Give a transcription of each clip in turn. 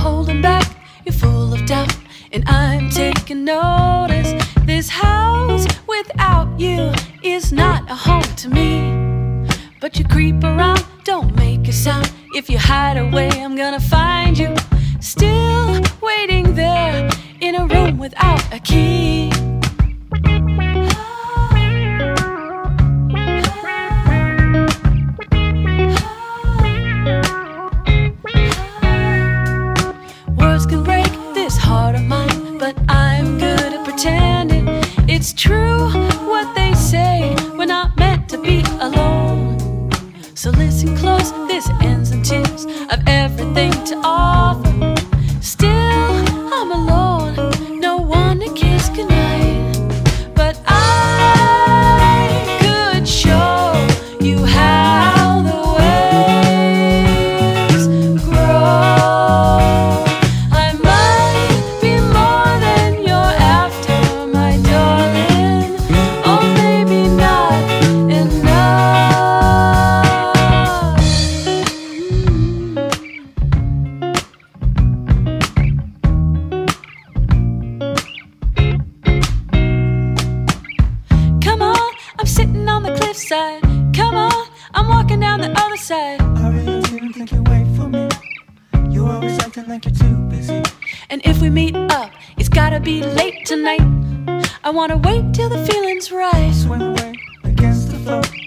holding back. You're full of doubt, and I'm taking notice. This house without you is not a home to me. But you creep around, don't make a sound. If you hide away, I'm gonna find you. Still waiting there in a room without a key. It's true what they say, we're not meant to be alone. So listen close, cliffside. Come on, I'm walking down the other side. I really didn't think you'd wait for me. You always acting like you're too busy. And if we meet up, it's gotta be late tonight. I wanna wait till the feeling's right. Swim away against the flow.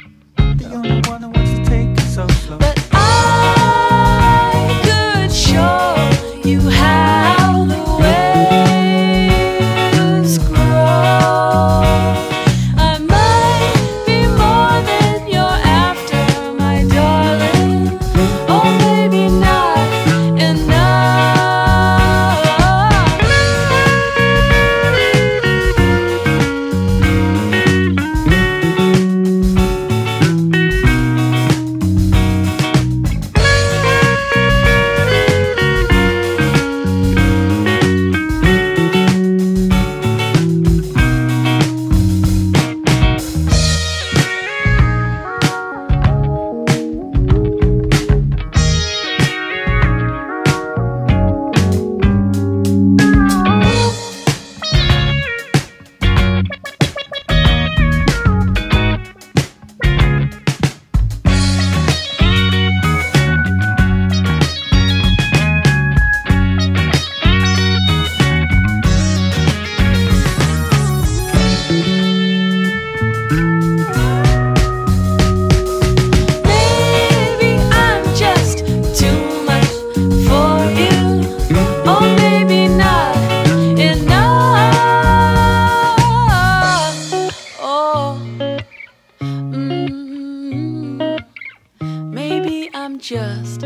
Just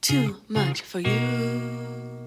too much for you.